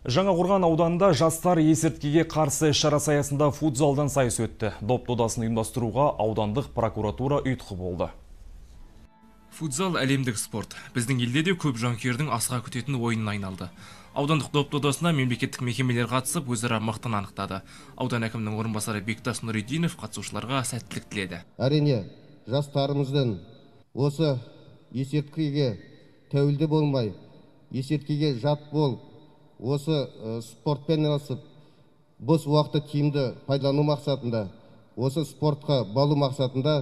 Жаңақорған ауданында жастар есірткіге қарсы іс-шарасы аясында футзалдан сайыс өтті. Доп додасын ұйымдастыруға аудандық прокуратура ұйытқы болды. Футзал әлемдік спорт. Біздің елде де көп жанкүйердің асыға күтетін ойынына айналды. Аудандық доп додасына мемлекеттік мекемелер қатысып, өзара мықтын анықтады. Аудан әкімінің орынбасары Бектас Нұридинов қатысушыларға сәттілік тіледі. әрине жастарымыздың осы есірткіге тәуелді болмай есірткіге жат болып осы ә, спортпен айналысып бос уақытты тиімді пайдалану мақсатында осы спортқа балу мақсатында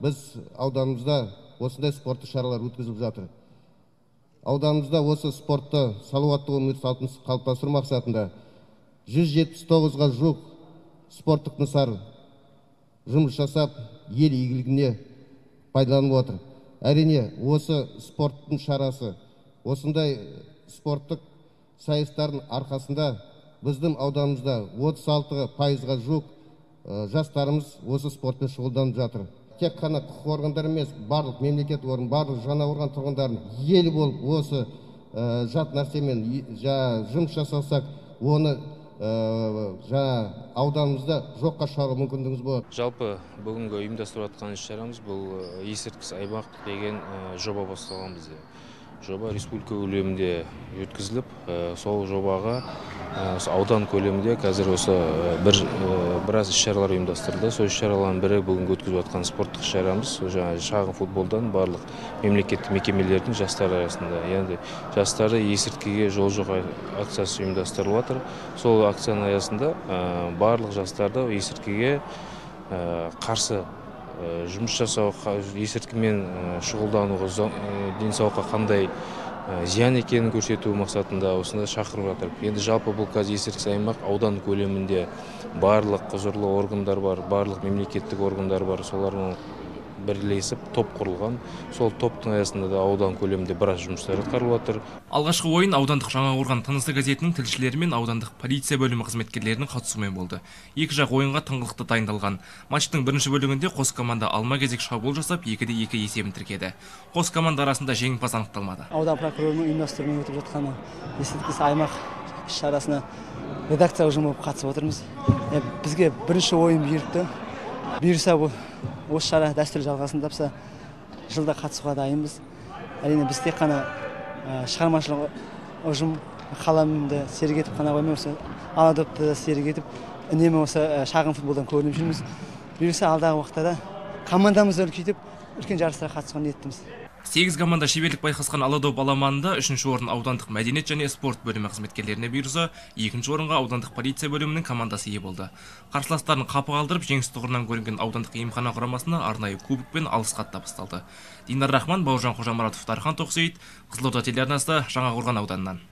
біз ауданымызда осындай спорттық шаралар өткізіп жатыр. Ауданымызда осы спортты салауатты өмір салтын қалыптастыру мақсатында 179-ға жуық спорттық нысан жұмыс жасап ел игілігіне пайдаланып отыр. Әрине осы спорттың шарасы осындай спорттық сайыстардың арқасында біздің ауданымызда 36 пайызға жуық жастарымыз осы спортпен шұғылданып жатыр. Тек қана құқық органдар емес барлық мемлекет орган барлық жаңақорған тұрғындарын ел болып осы жат нәрсемен жұмыс жасасақ оны ауданымызда жоққа шығару мүмкіндігіміз болады. Жалпы бүгінгі ұйымдастырып жатқан іс шарамыз бұл есірткісіз аймақ деген жоба басталған бізде. Жоба республика көлемінде өткізіліп сол жобаға аудан көлемінде қазір осы бір біраз іс шаралар ұйымдастырылды. Сол іс шаралардың бірі бүгінгі өткізіп жатқан спорттық іс шарамыз. Жаңағы шағын футболдан барлық мемлекеттік мекемелердің жастар арасында. Яғни жастарды есірткіге жол жоқ акциясы ұйымдастырылып жатыр. Сол акцияның аясында барлық жастарды есірткіге қарсы жұмыс жасау есірткімен шұғылдануға денсаулыққа қандай зиян екенін көрсету мақсатында осында шақырып жатыр. Енді жалпы бұл қазір есірткісіз аймақ аудан көлемінде барлық құзырлы органдар бар барлық мемлекеттік органдар бар. Солардың бірлесіп топ құрылған. Сол топтың аясында да аудан көлемінде біраз жұмыстар атқарылып жатыр. Алғашқы ойын аудандық жаңақорған тынысы газетінің тілшілері мен аудандық полиция бөлімі қызметкерлерінің қатысуымен болды. Екі жақ ойынға тыңғылықты дайындалған. Матчтың бірінші бөлігінде қос команда алма кезек шабуыл жасап екіде екі есебін тіркеді. Қос команда арасында жеңімпаз анықталмады. Аудан прокурорының ұйымдастыруымен өтіп жатқан есірткісіз аймақ іс шарасына редакция ұжымы болып қатысып отырмыз. Бізге бірінші ойын бұйыртты бұйырса осы шара дәстүр жалғасын тапса жылда қатысуға дайынбыз. Әрине біз тек қана шығармашылық ұжым қаламды серік етіп қана қоймай осы ала допты серік етіп үнемі осы шағын футболдан көрініп жүрміз. Бұйырса алдағы уақытта да командамызды үлкейтіп үлкен жарыстарға қатысуға ниеттіміз. Сегіз команда шеберлік байқасқан аладоп аламанында үшінші орын аудандық мәдениет және спорт бөлімі қызметкерлеріне бұйырса екінші орынға аудандық полиция бөлімінің командасы ие болды. Қарсыластарын қапы қалдырып жеңіс тұғырынан көрінген аудандық емхана құрамасына арнайы кубок пен алғыс хат табысталды. Динар рахман бауыржан қожамұратов дархан тоқсейіт қызылорда телеарнасы жаңақорған ауданынан.